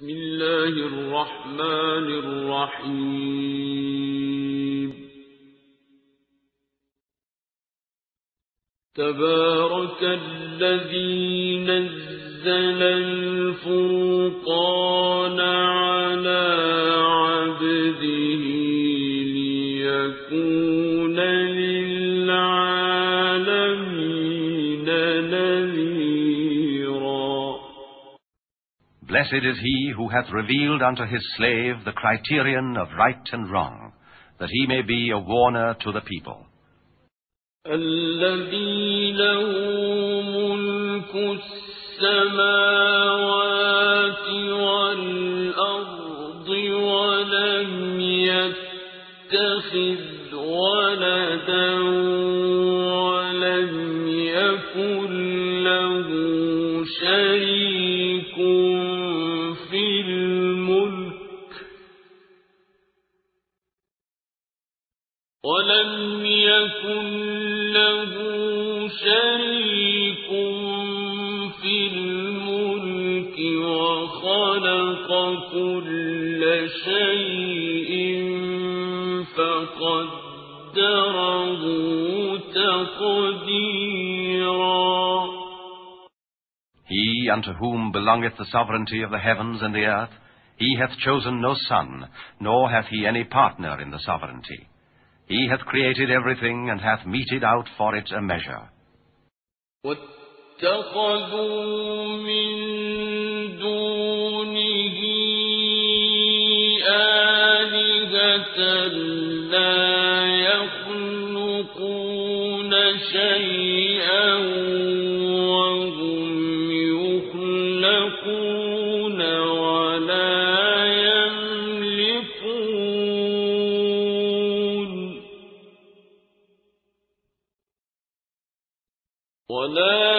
بسم الله الرحمن الرحيم. تبارك الذي نزل الفرقان على عبده ليكون Blessed is he who hath revealed unto his slave the criterion of right and wrong, that he may be a warner to the people. الذي له ملك السماوات والأرض ولم يتخذ ولدا يكن له شريك في الملك وخلق كل شيء فقدره تقديرا He unto whom belongeth the sovereignty of the heavens and the earth, he hath chosen no son, nor hath he any partner in the sovereignty. He hath created everything, and hath meted out for it a measure. واتخذوا من دونه آلهة لا يخلقون شيئا لا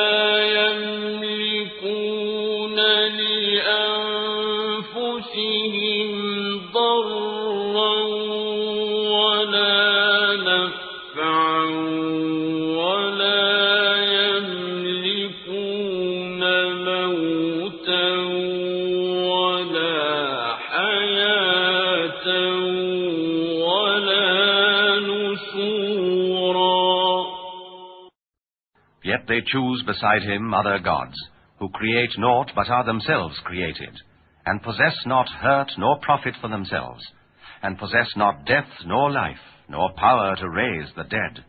Yet they choose beside him other gods, who create naught but are themselves created, and possess not hurt nor profit for themselves, and possess not death nor life, nor power to raise the dead.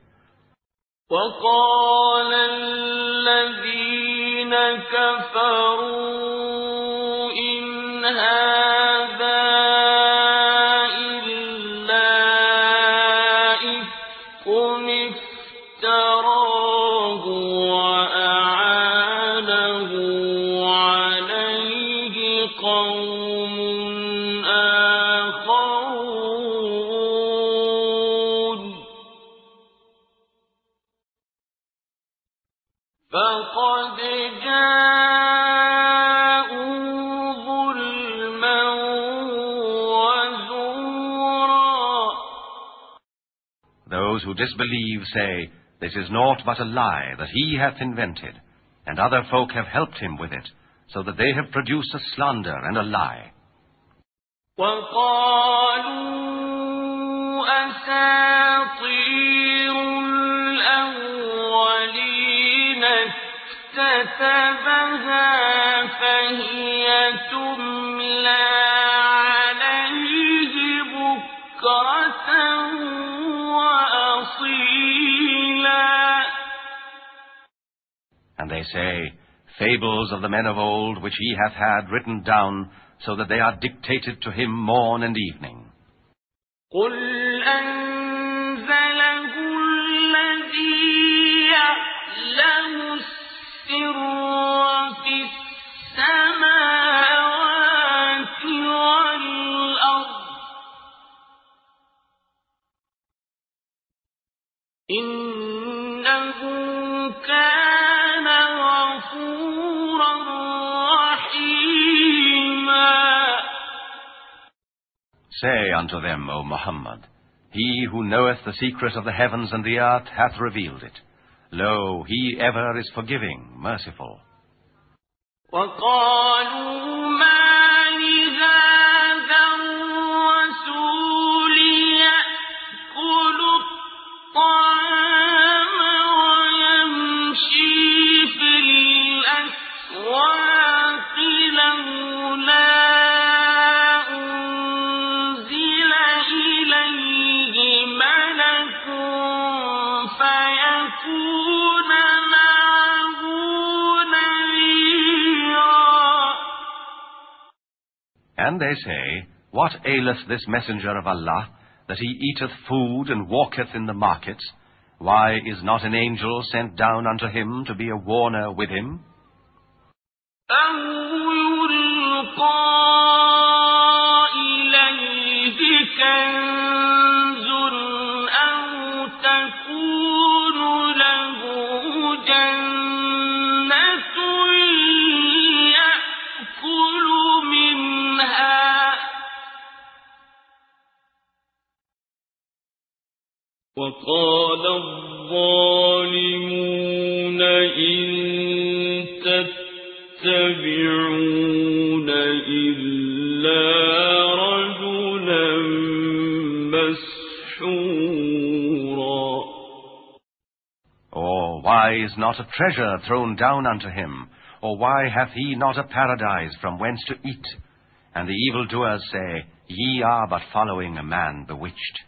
وقال الذين كفروا إن هذا disbelieve say, This is naught but a lie that he hath invented, and other folk have helped him with it, so that they have produced a slander and a lie. وقالوا أساطير الأولين اكتتبها فهي تملى say, Fables of the men of old which he hath had written down, so that they are dictated to him morn and evening. قل Say unto them, O Muhammad, He who knoweth the secret of the heavens and the earth hath revealed it. Lo, he ever is forgiving, merciful. And they say, What aileth this messenger of Allah, that he eateth food and walketh in the markets? Why is not an angel sent down unto him to be a warner with him? أو يلقى إليه كنز وقال الظالمون إن تتبعون إلا رجلا مسحورا Or why is not a treasure thrown down unto him? Or why hath he not a paradise from whence to eat? And the evildoers say, Ye are but following a man bewitched.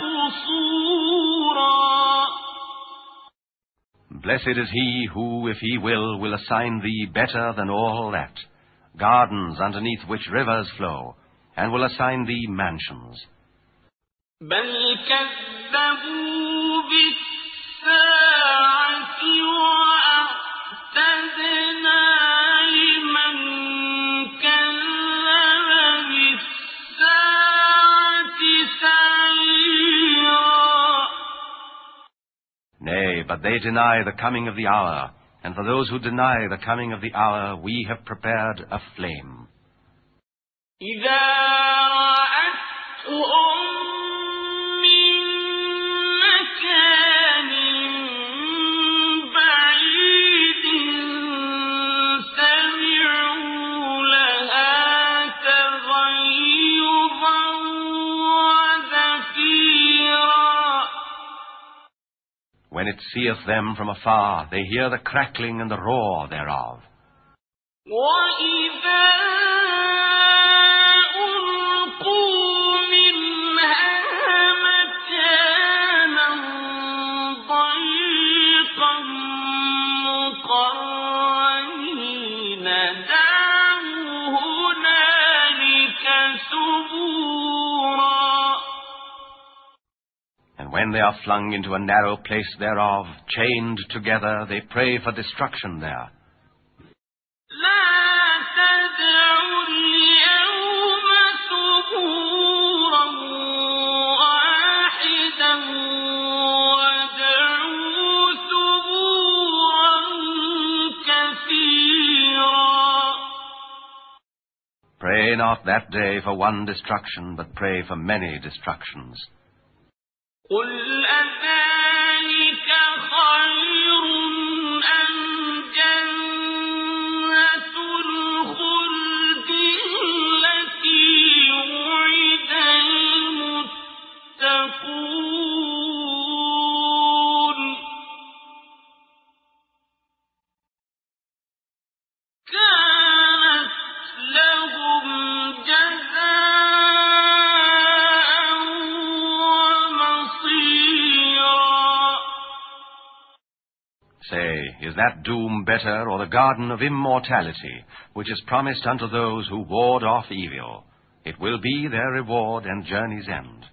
قصورا Blessed is he who, if he will, will assign thee better than all that, gardens underneath which rivers flow, and will assign thee mansions. بل كذبوا بالساعة وأعتدنا but they deny the coming of the hour, and for those who deny the coming of the hour, we have prepared a flame. Seeth them from afar, they hear the crackling and the roar thereof. When they are flung into a narrow place thereof, chained together, they pray for destruction there. Pray not that day for one destruction, but pray for many destructions. قل أفأ that doom better, or the garden of immortality, which is promised unto those who ward off evil? It will be their reward and journey's end.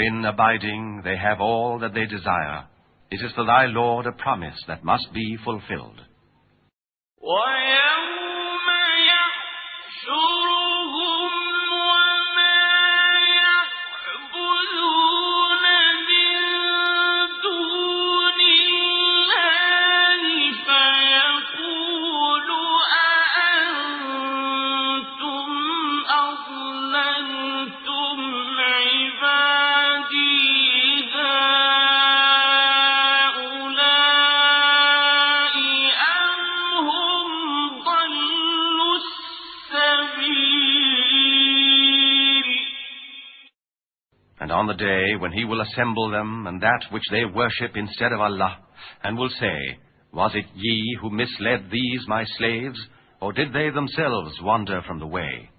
Wherein abiding they have all that they desire. It is for thy Lord a promise that must be fulfilled. Day when he will assemble them and that which they worship instead of Allah, and will say, Was it ye who misled these my slaves, or did they themselves wander from the way?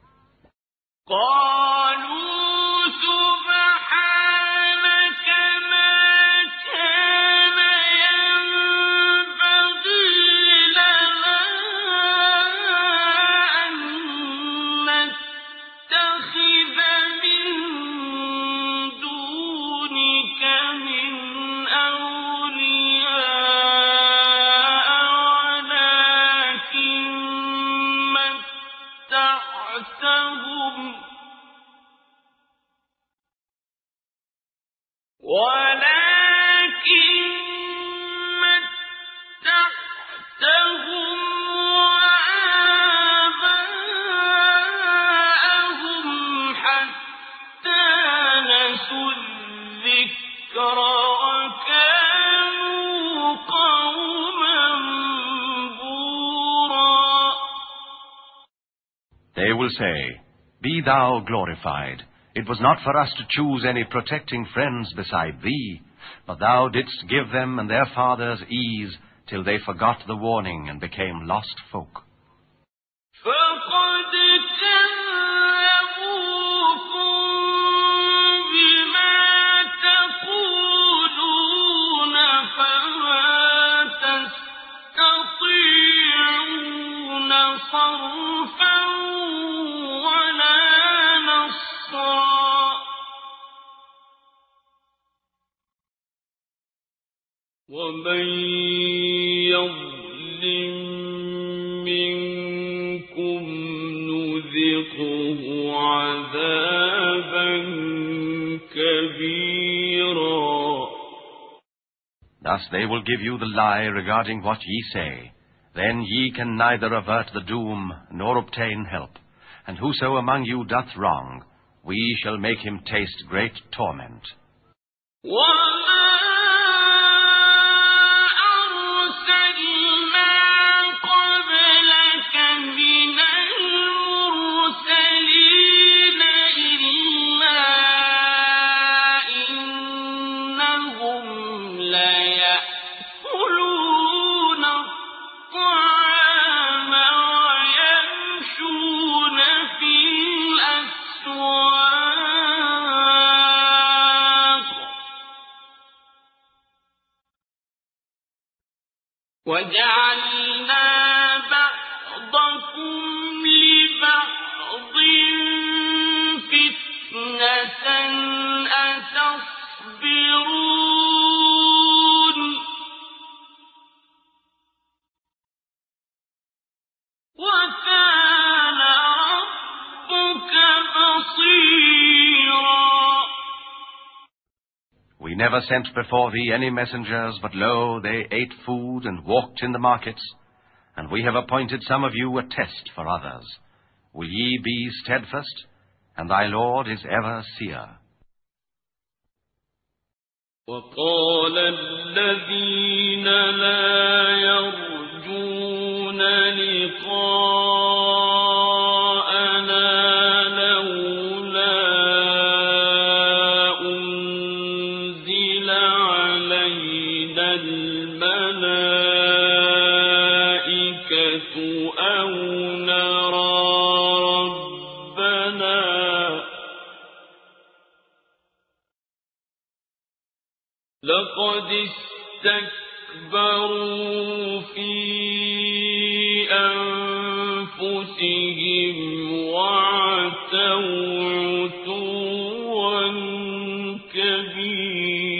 Say, Be thou glorified. It was not for us to choose any protecting friends beside thee, but thou didst give them and their fathers ease till they forgot the warning and became lost folk. كبيرا Thus they will give you the lie regarding what ye say. Then ye can neither avert the doom nor obtain help. And whoso among you doth wrong, we shall make him taste great torment. وما وجعلنا never sent before thee any messengers, but lo, they ate food and walked in the markets. And we have appointed some of you a test for others. Will ye be steadfast? And thy Lord is ever seer. وقال الذين لا يرجون لقاءنا اسْتَكْبَرُوا فِي أَنفُسِهِمْ وَعَتَوْا عُتُوًّا كَبِيرًا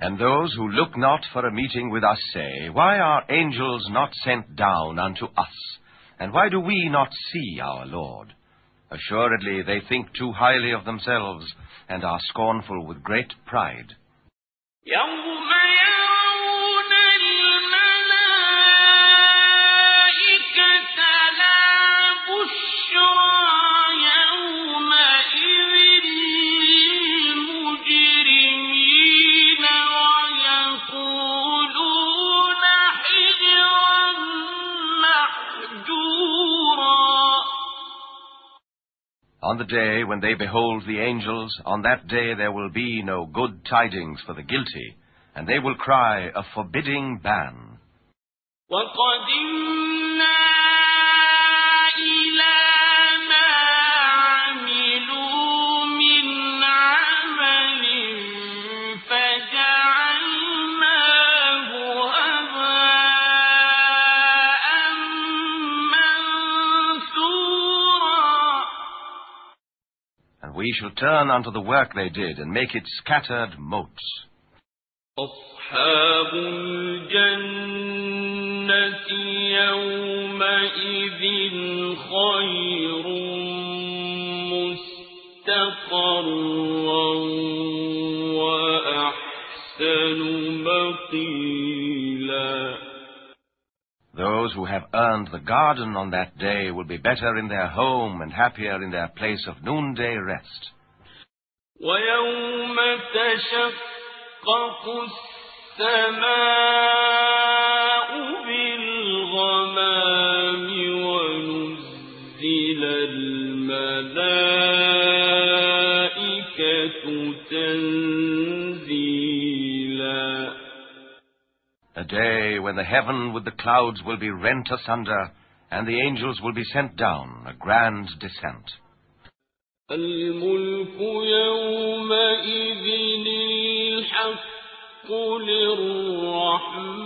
And those who look not for a meeting with us say, Why are angels not sent down unto us? And why do we not see our Lord? Assuredly, they think too highly of themselves, and are scornful with great pride. يوم On the day when they behold the angels, on that day there will be no good tidings for the guilty, and they will cry a forbidding ban. And we shall turn unto the work they did, and make it scattered motes. أصحاب الجنة يومئذ خير مستقرا وأحسن مقيلا Those who have earned the garden on that day will be better in their home and happier in their place of noonday rest. ويوم تشقق السماء بالغمام ونزل الملائكة تنزيلا day when the heaven with the clouds will be rent asunder, and the angels will be sent down, a grand descent. الملك يومئذ الحق للرحمن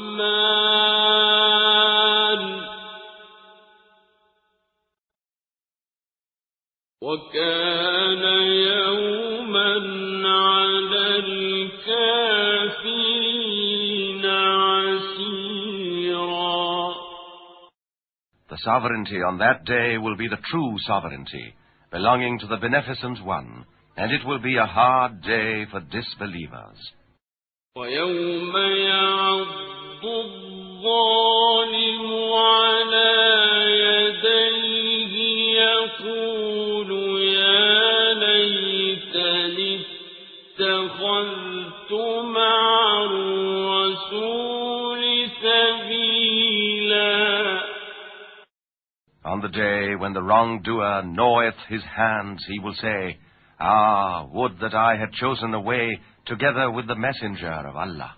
وكان يوما على الكافرين The sovereignty on that day will be the true sovereignty, belonging to the beneficent one, and it will be a hard day for disbelievers. ويوم يعض الظالم على يديه يقول يا ليتني اتخذت مع الرسول the day when the wrongdoer knoweth his hands, he will say, Ah, would that I had chosen a way together with the messenger of Allah.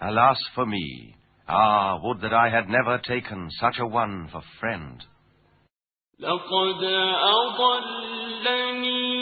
Alas for me! Ah, would that I had never taken such a one for friend. لقد أضلني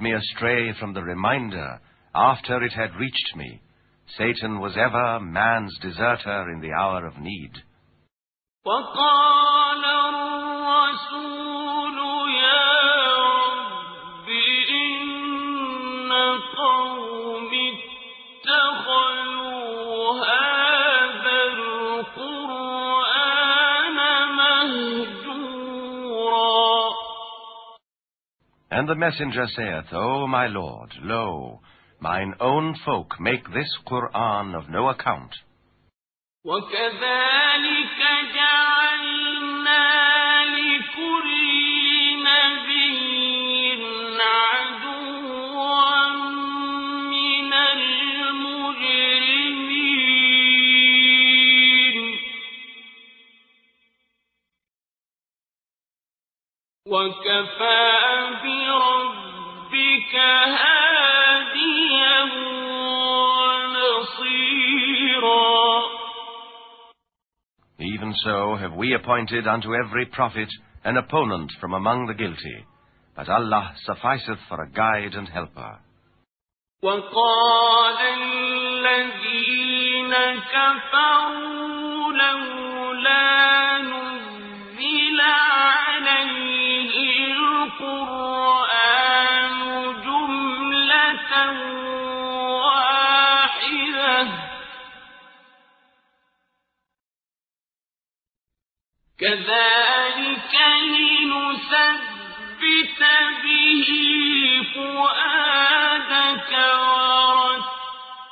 me astray from the reminder after it had reached me. Satan was ever man's deserter in the hour of need. And the messenger saith, O my Lord, lo, mine own folk make this Qur'an of no account. وكفى ونصيرا Even so have we appointed unto every prophet an opponent from among the guilty. But Allah sufficeth for a guide and helper. وقال الذين كفروا لولا كذلك لنثبت به فؤادك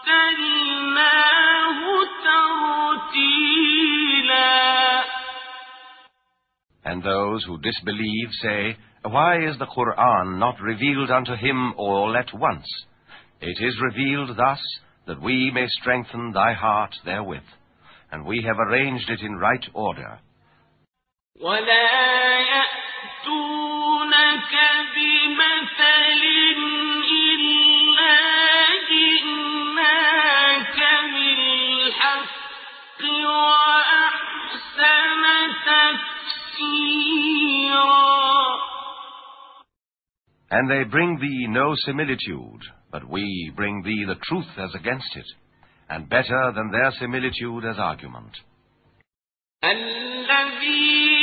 ورتلناه ترتيلا And those who disbelieve say, Why is the Quran not revealed unto him all at once? It is revealed thus that we may strengthen thy heart therewith. And we have arranged it in right order. ولا يأتونك بمثل إلا جئناك بالحق وأحسن تفسيرا And they bring thee no similitude, but we bring thee the truth as against it, and better than their similitude as argument. الذين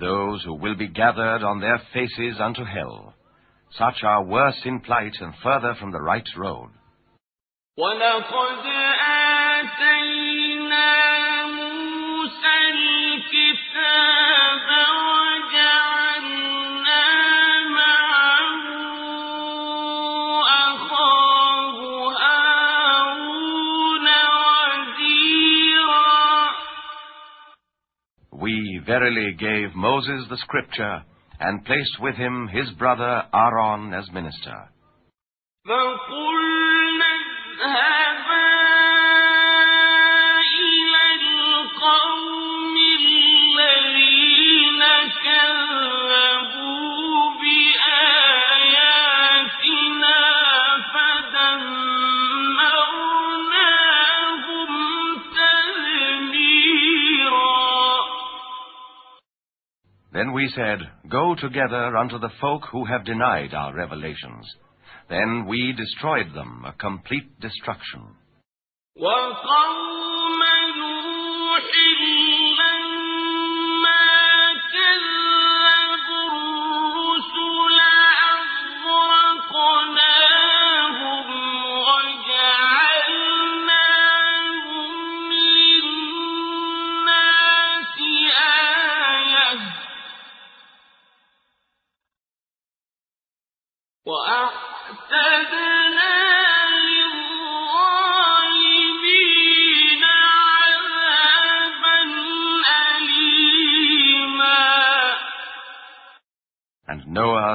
Those who will be gathered on their faces unto hell, such are worse in plight and further from the right road. ولقد آتينا موسى الكتاب وجعلنا معه أخاه هارون وزيرا We verily gave Moses the scripture, and placed with him his brother Aaron as minister. Then we said, Go together unto the folk who have denied our revelations. Then we destroyed them, a complete destruction.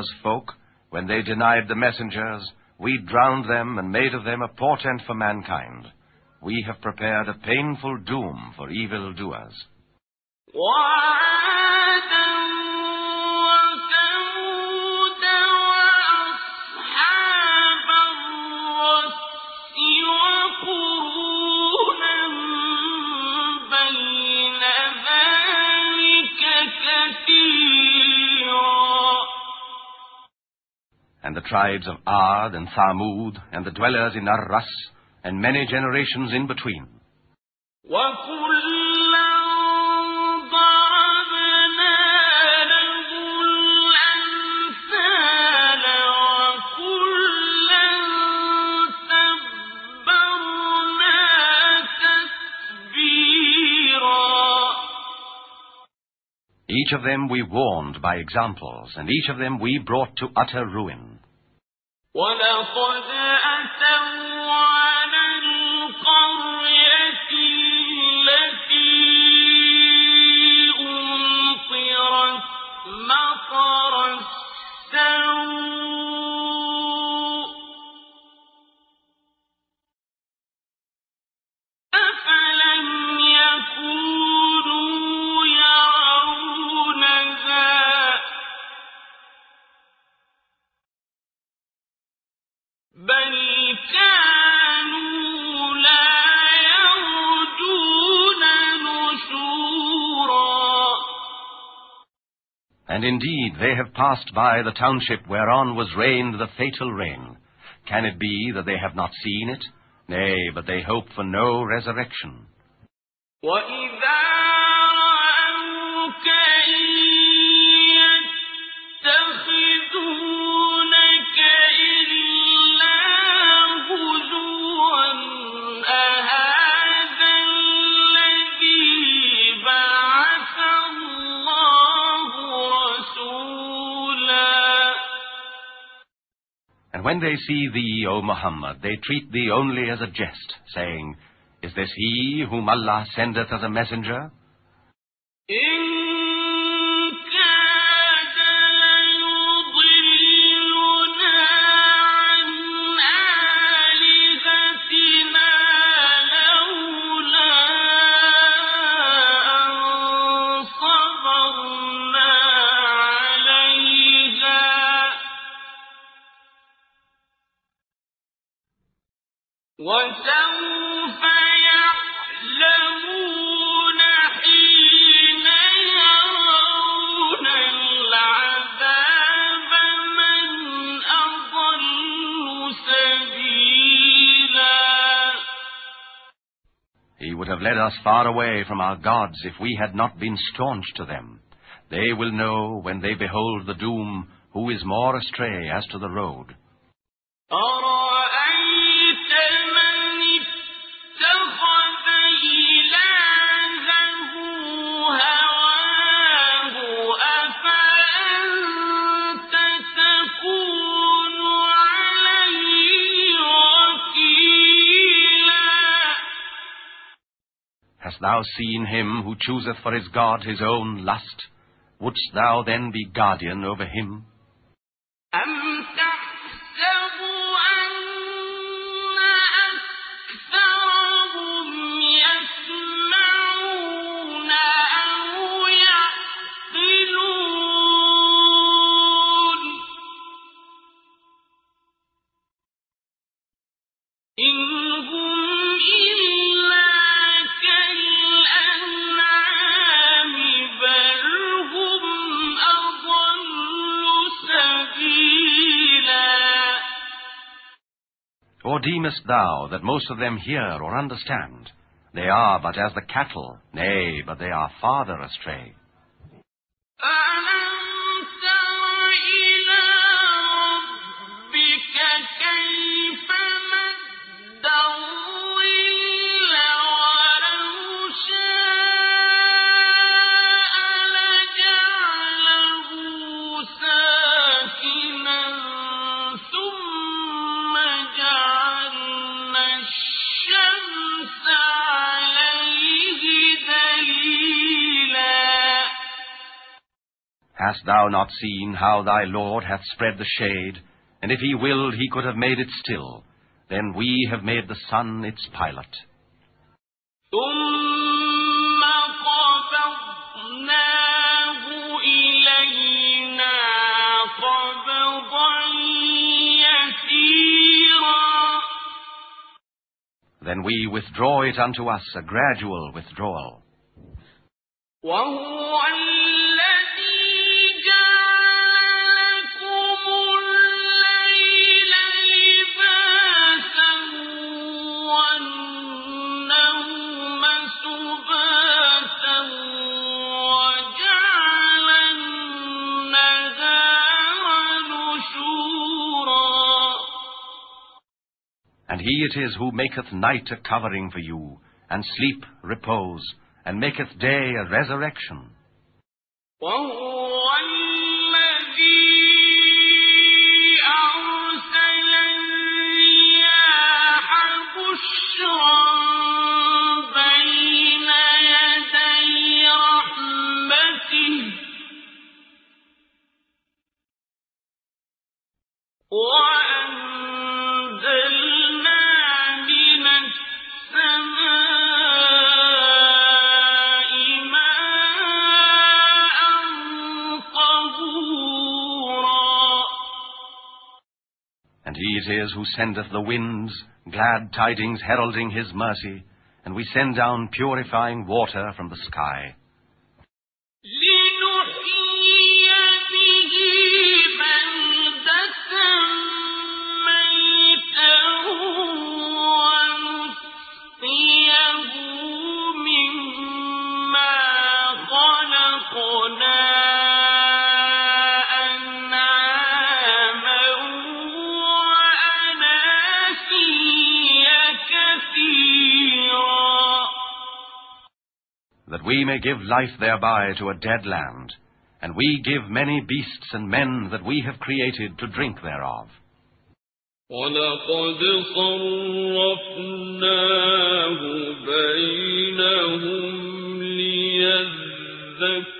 Noah's folk, when they denied the messengers, we drowned them and made of them a portent for mankind. We have prepared a painful doom for evildoers. and the tribes of A'ad and Thamud, and the dwellers in Ar-Ras, and many generations in between. Each of them we warned by examples, and each of them we brought to utter ruin. ولقد أتوا they have passed by the township whereon was rained the fatal rain. Can it be that they have not seen it? Nay, but they hope for no resurrection. When they see thee, O Muhammad, they treat thee only as a jest, saying, Is this he whom Allah sendeth as a messenger? Us far away from our gods if we had not been staunch to them. They will know when they behold the doom who is more astray as to the road. Thou seen him who chooseth for his God his own lust? Wouldst thou then be guardian over him? Or deemest thou that most of them hear or understand? They are but as the cattle, nay, but they are farther astray. Hast thou not seen how thy Lord hath spread the shade? And if he willed, he could have made it still. Then we have made the sun its pilot. Then we withdraw it unto us, a gradual withdrawal. He it is who maketh night a covering for you, and sleep repose, and maketh day a resurrection. It is who sendeth the winds, glad tidings heralding his mercy, and we send down purifying water from the sky. may give life thereby to a dead land, and we give many beasts and men that we have created to drink thereof. ولقد صرفناه بينهم ليذكروا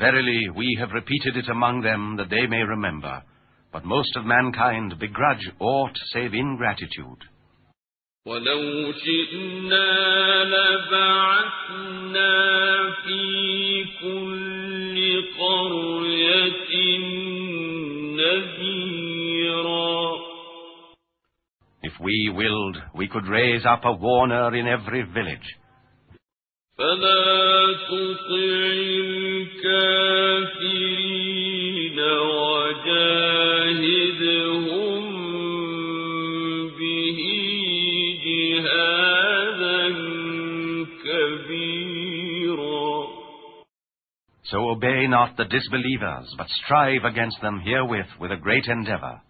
verily we have repeated it among them that they may remember, but most of mankind begrudge aught save ingratitude. ولو شئنا لبعثنا في كل قرية نذيرا If we willed, we could raise up a warner in every village. فلا تطع obey not the disbelievers, but strive against them herewith with a great endeavor.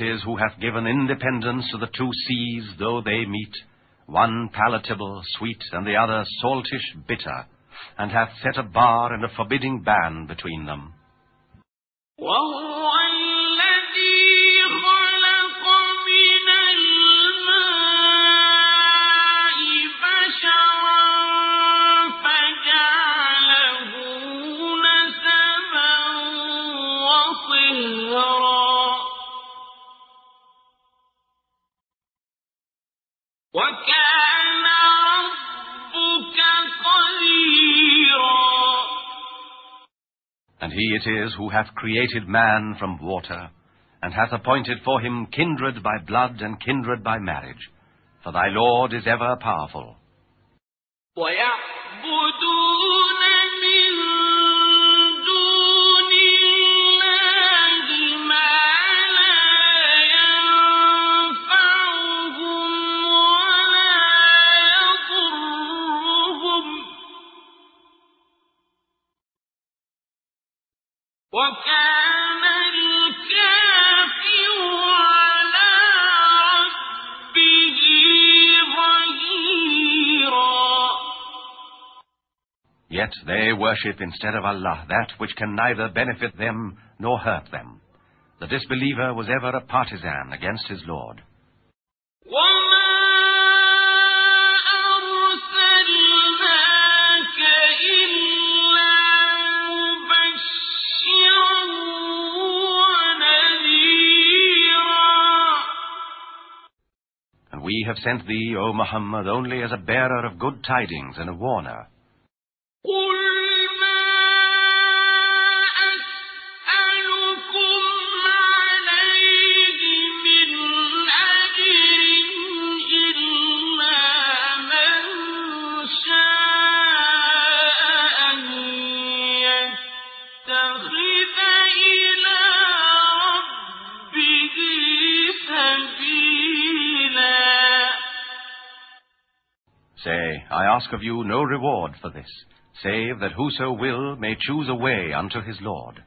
It is who hath given independence to the two seas, though they meet, one palatable, sweet, and the other saltish, bitter, and hath set a bar and a forbidding ban between them. And he it is who hath created man from water, and hath appointed for him kindred by blood and kindred by marriage. For thy Lord is ever powerful. they worship instead of Allah that which can neither benefit them nor hurt them. The disbeliever was ever a partisan against his Lord. we have sent thee, O Muhammad, only as a bearer of good tidings and a warner. Ask of you no reward for this, save that whoso will may choose a way unto his Lord.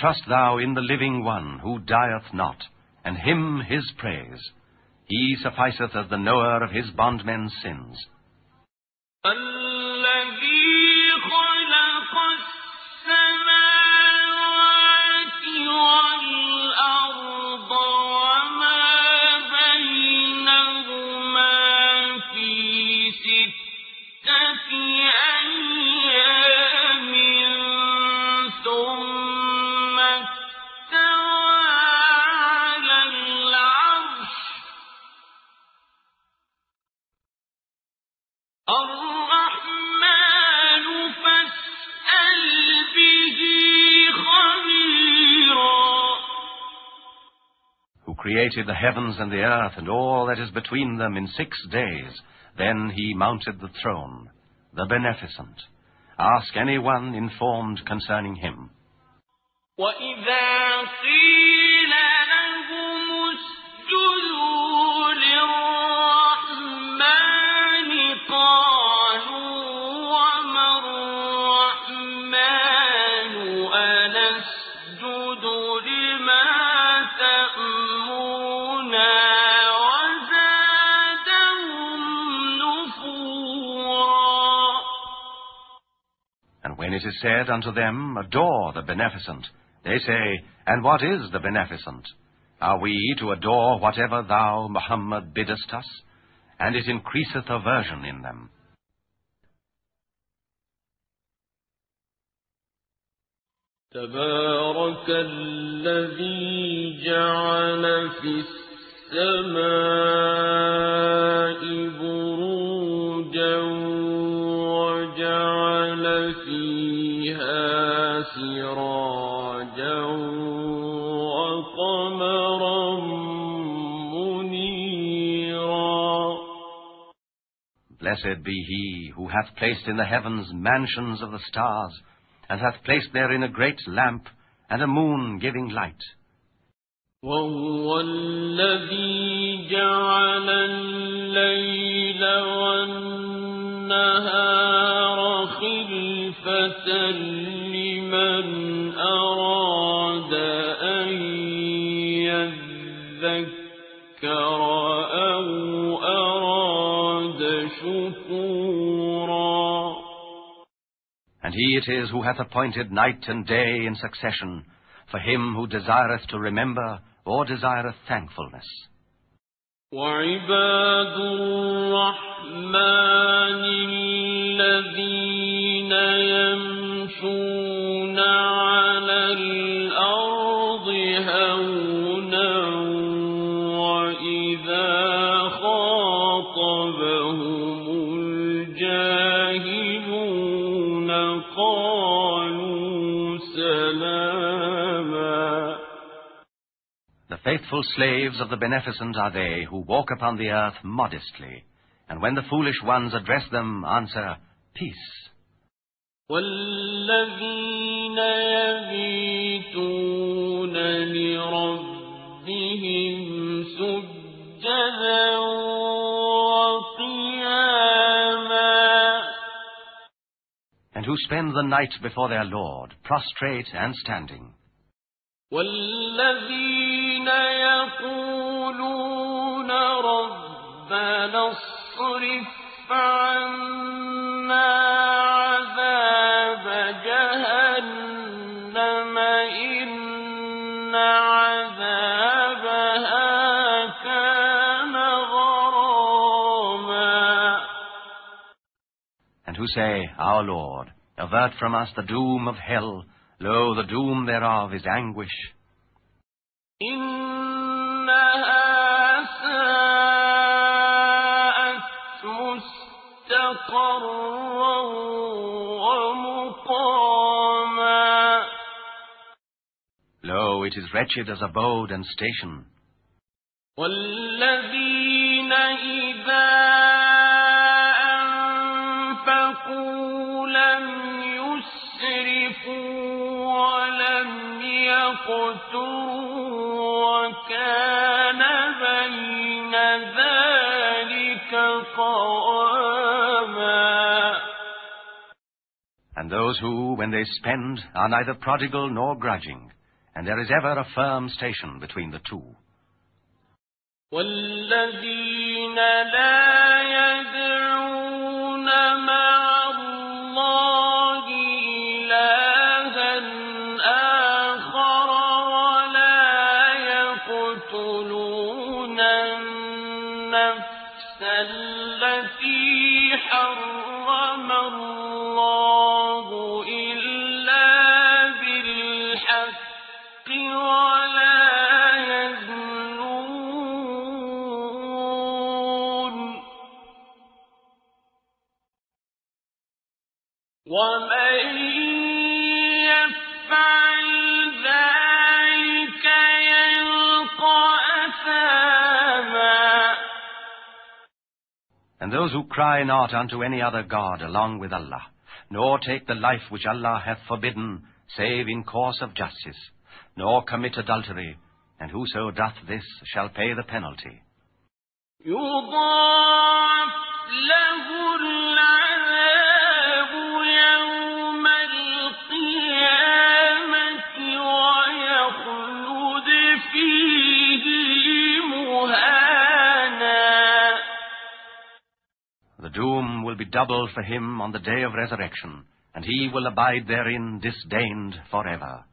Trust thou in the living one who dieth not, and hymn his praise. He sufficeth as the knower of his bondmen's sins. who created the heavens and the earth and all that is between them in six days. Then he mounted the throne, the beneficent. Ask anyone informed concerning him. وإذا قيل And when it is said unto them, Adore the beneficent, they say, And what is the beneficent? Are we to adore whatever thou, Muhammad, biddest us? And it increaseth aversion in them. تبارك الذي جعل في السماء بروجا فيها سراجا وقمرا منيرا Blessed be he who hath placed in the heavens mansions of the stars, and hath placed therein a great lamp, and a moon giving light. وهو الذي جعل الليل والنهار خلفة لمن أراد أن يذكر أو أراد شكورا And he it is who hath appointed night and day in succession, for him who desireth to remember or desireth thankfulness. وعباد الرحمن الذين faithful slaves of the beneficent are they who walk upon the earth modestly, and when the foolish ones address them, answer, Peace. والذين يبيتون لربهم سجدا وقياما And who spend the night before their Lord, prostrate and standing. والذين يقولون ربنا اصرف عنا who say, Our Lord, avert from us the doom of hell. Lo, the doom thereof is anguish. إنها ساءت مستقرا ومقاما Lo, it is wretched as abode and station. والذين إذا أنفقوا لم يسرفوا ولم يقتروا وكان بين ذلك قواما And those who, when they spend, are neither prodigal nor grudging, and there is ever a firm station between the two. والذين لا And those who cry not unto any other God along with Allah, nor take the life which Allah hath forbidden, save in course of justice, nor commit adultery, and whoso doth this shall pay the penalty. يضاعف له العذاب be doubled for him on the day of resurrection, and he will abide therein disdained forever.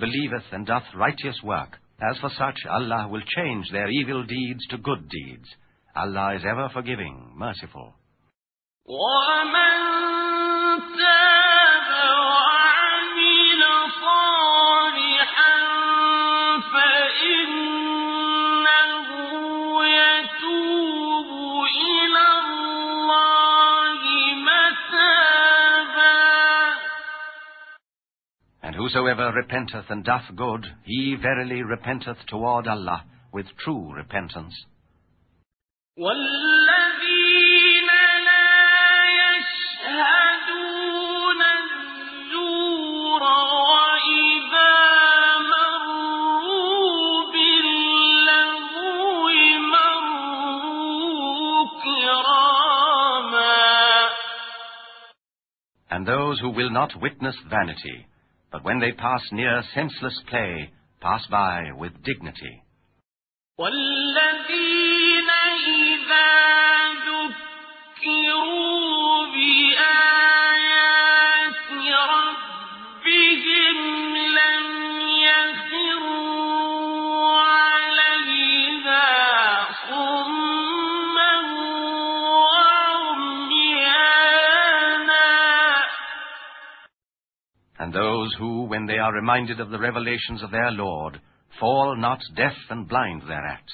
Believeth and doth righteous work. As for such, Allah will change their evil deeds to good deeds. Allah is ever forgiving, merciful. Whosoever repenteth and doth good, he verily repenteth toward Allah with true repentance. And those who will not witness vanity, but when they pass near senseless play, pass by with dignity. والذين إذا ذكروا are reminded of the revelations of their Lord, fall not deaf and blind thereat.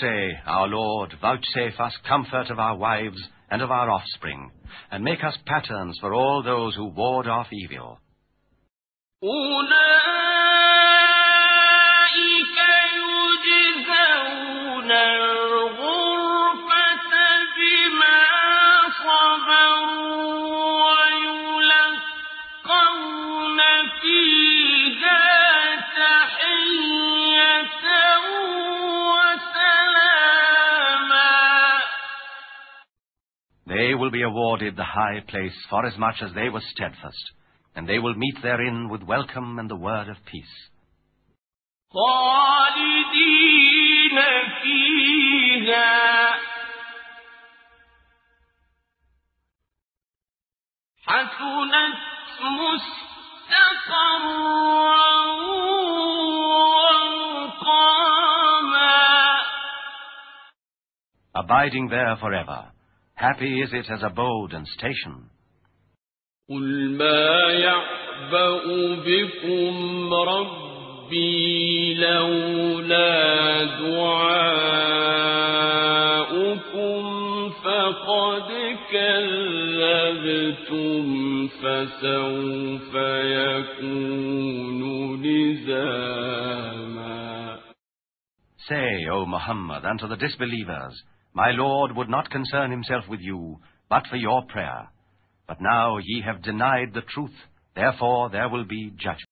Say, Our Lord, vouchsafe us comfort of our wives and of our offspring, and make us patterns for all those who ward off evil. will be awarded the high place forasmuch as they were steadfast, and they will meet therein with welcome and the word of peace. خالدين فيها حسنت مستقرا ومقاما Abiding there forever, happy is it as abode and station. قل ما يعبأ بكم ربي لولا دعاؤكم فقد كذبتم فسوف يكون لزاما Say, O Muhammad, unto the disbelievers, my Lord would not concern himself with you, but for your prayer. But now ye have denied the truth, therefore there will be judgment.